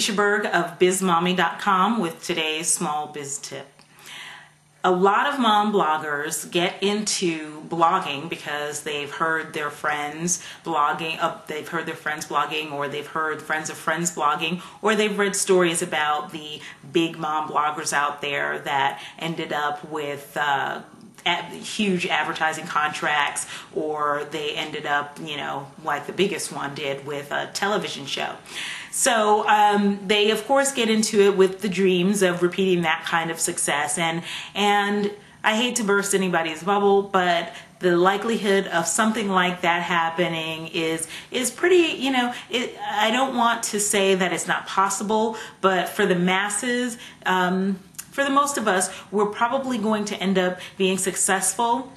Tisha Berg of bizmommy.com with today's small biz tip. A lot of mom bloggers get into blogging because they've heard their friends blogging, uh, they've heard their friends blogging, or they've heard friends of friends blogging, or they've read stories about the big mom bloggers out there that ended up with uh, huge advertising contracts or they ended up, you know, like the biggest one did with a television show. So um, they, of course, get into it with the dreams of repeating that kind of success. And, and I hate to burst anybody's bubble, but the likelihood of something like that happening is is pretty you know it, i don't want to say that it's not possible but for the masses um, for the most of us, we're probably going to end up being successful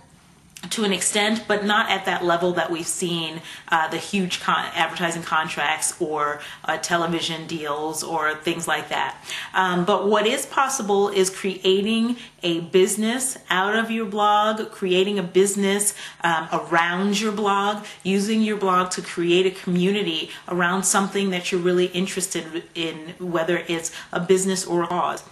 to an extent, but not at that level that we've seen uh, the huge con- advertising contracts or uh, television deals or things like that. Um, but what is possible is creating a business out of your blog, creating a business um, around your blog, using your blog to create a community around something that you're really interested in, whether it's a business or a cause.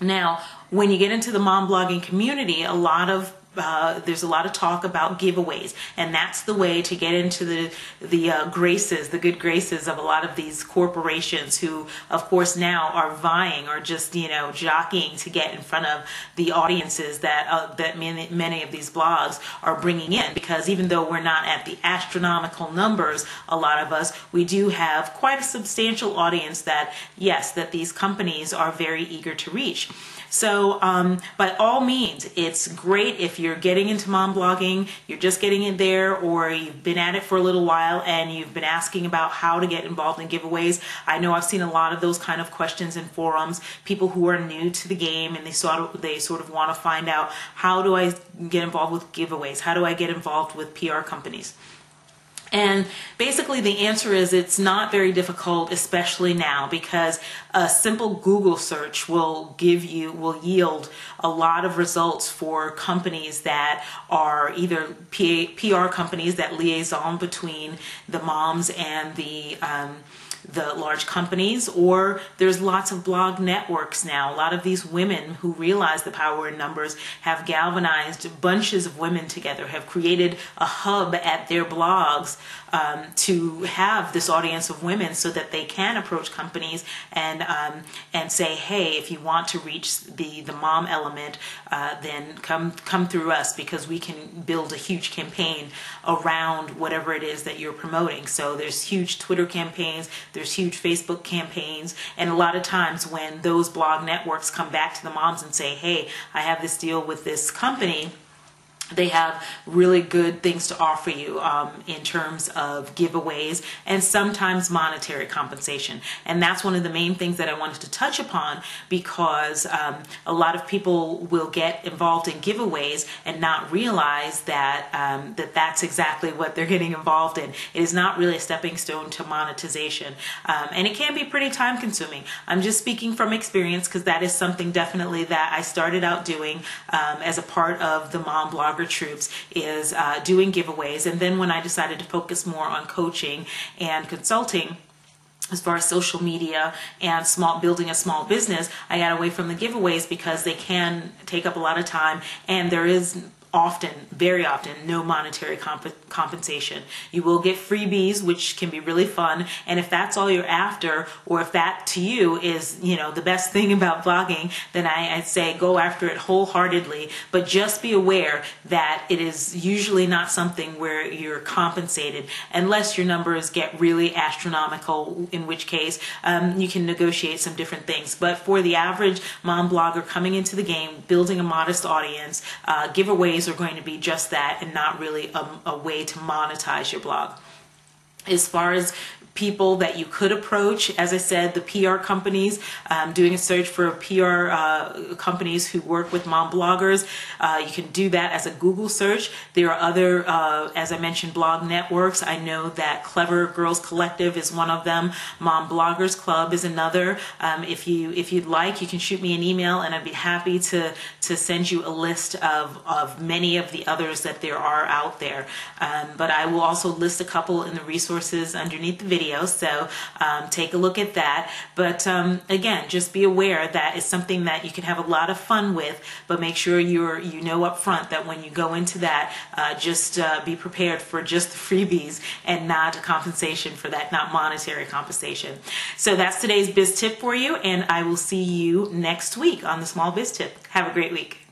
Now, when you get into the mom blogging community, a lot of uh, there's a lot of talk about giveaways, and that's the way to get into the the uh, graces, the good graces of a lot of these corporations who, of course, now are vying or just you know jockeying to get in front of the audiences that uh, that many many of these blogs are bringing in. Because even though we're not at the astronomical numbers, a lot of us we do have quite a substantial audience that yes, that these companies are very eager to reach. So, um, by all means, it's great if you're getting into mom blogging, you're just getting in there, or you've been at it for a little while and you've been asking about how to get involved in giveaways. I know I've seen a lot of those kind of questions in forums. People who are new to the game and they sort of they sort of want to find out how do I get involved with giveaways? How do I get involved with PR companies? And basically, the answer is it's not very difficult, especially now, because a simple Google search will give you, will yield a lot of results for companies that are either PR companies that liaison between the moms and the um, the large companies, or there's lots of blog networks now. A lot of these women who realize the power in numbers have galvanized bunches of women together, have created a hub at their blogs um, to have this audience of women so that they can approach companies and um, and say, hey, if you want to reach the the mom element, uh, then come come through us because we can build a huge campaign around whatever it is that you're promoting. So there's huge Twitter campaigns, there's huge Facebook campaigns, and a lot of times when those blog networks come back to the moms and say, hey, I have this deal with this company they have really good things to offer you um, in terms of giveaways and sometimes monetary compensation. And that's one of the main things that I wanted to touch upon because um, a lot of people will get involved in giveaways and not realize that um, that that's exactly what they're getting involved in. It is not really a stepping stone to monetization, um, and it can be pretty time consuming. I'm just speaking from experience because that is something definitely that I started out doing um, as a part of the mom blog troops is uh, doing giveaways. And then when I decided to focus more on coaching and consulting, as far as social media and small building a small business, I got away from the giveaways because they can take up a lot of time and there is often, very often, no monetary comp- compensation. You will get freebies, which can be really fun. And if that's all you're after, or if that to you is, you know, the best thing about blogging, then I, I'd say go after it wholeheartedly. But just be aware that it is usually not something where you're compensated unless your numbers get really astronomical, in which case um, you can negotiate some different things. But for the average mom blogger coming into the game, building a modest audience, uh, giveaways are going to be just that and not really a, a way to monetize your blog. As far as people that you could approach. As I said, the PR companies, um, doing a search for PR uh, companies who work with mom bloggers. Uh, you can do that as a Google search. There are other, uh, as I mentioned, blog networks. I know that Clever Girls Collective is one of them. Mom Bloggers Club is another. Um, if you if you'd like, you can shoot me an email, and I'd be happy to to send you a list of of many of the others that there are out there. Um, but I will also list a couple in the resources underneath the video video. So um, take a look at that. But um, again, just be aware that it's something that you can have a lot of fun with, but make sure you're you know up front that when you go into that, uh, just uh, be prepared for just the freebies and not compensation for that, not monetary compensation. So that's today's biz tip for you, and I will see you next week on the Small Biz Tip. Have a great week.